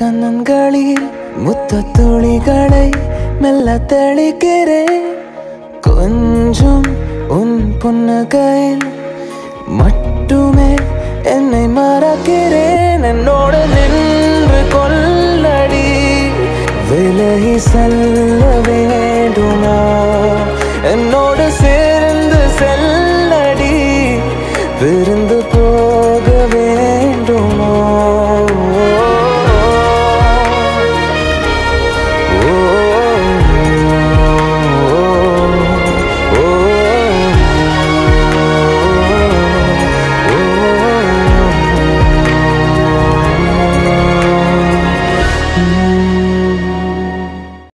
கண்ணன்களில் முத்த துளிகளை மெல்ல தெளிக்கிறேன். கொஞ்சம் உன் புன்னகையில் மட்டுமே என்னை மறக்கிறேன். என்னோட நின்று கொள்ளடி விலகி செல்ல வேண்டுமா? என்னோடு சேர்ந்து செல்லடி விருந்து